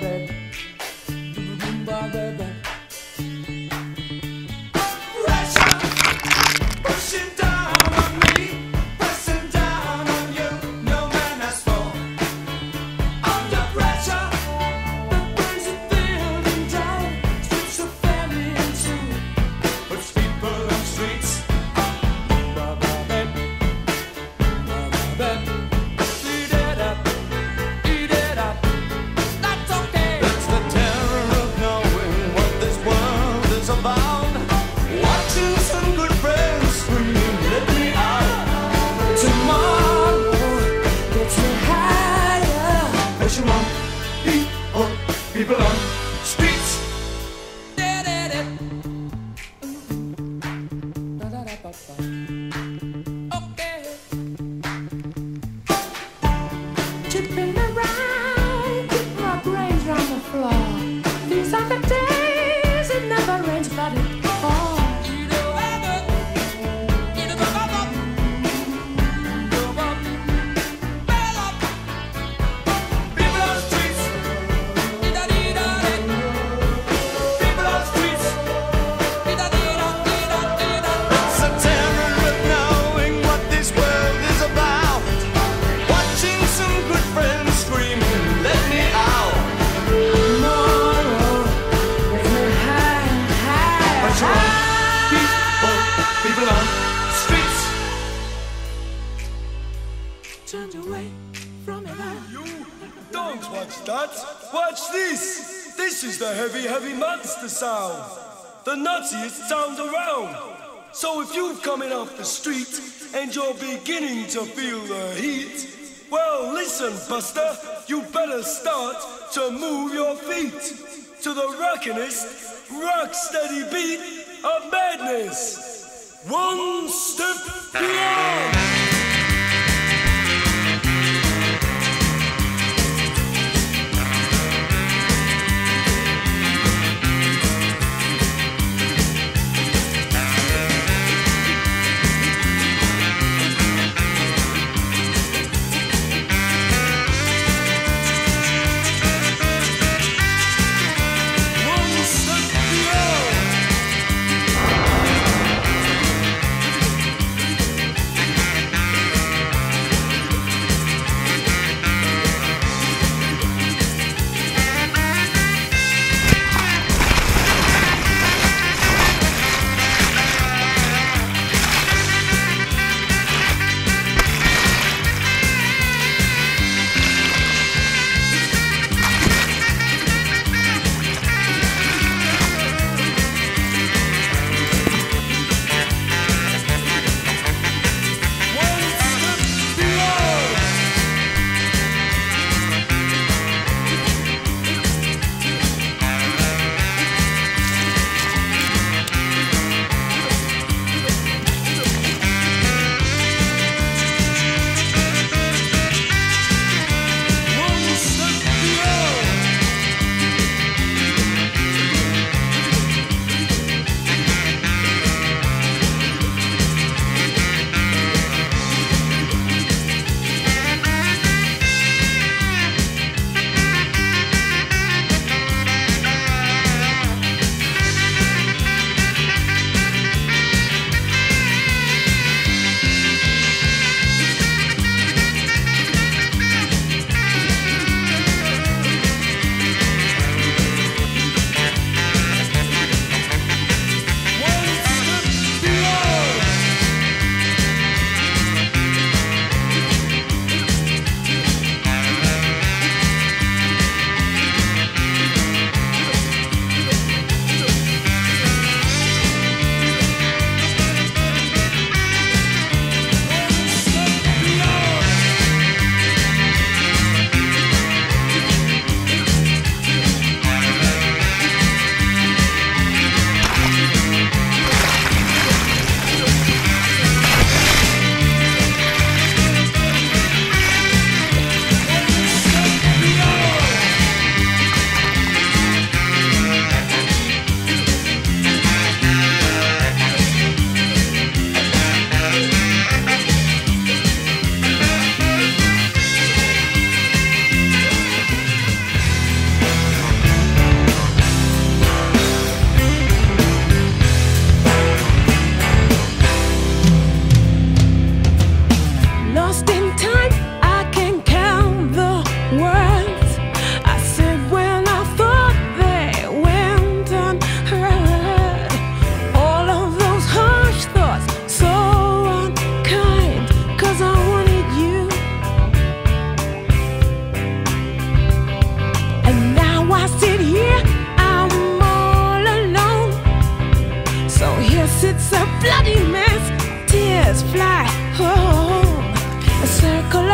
bed かった。turned away from it. You don't watch that. Watch this. This is the heavy, heavy monster sound. The nuttiest sound around. So if you've come in off the street and you're beginning to feel the heat, well, listen, Buster, you better start to move your feet to the rockinest, rock steady beat of madness. One step beyond. Tears fly. Oh, a circle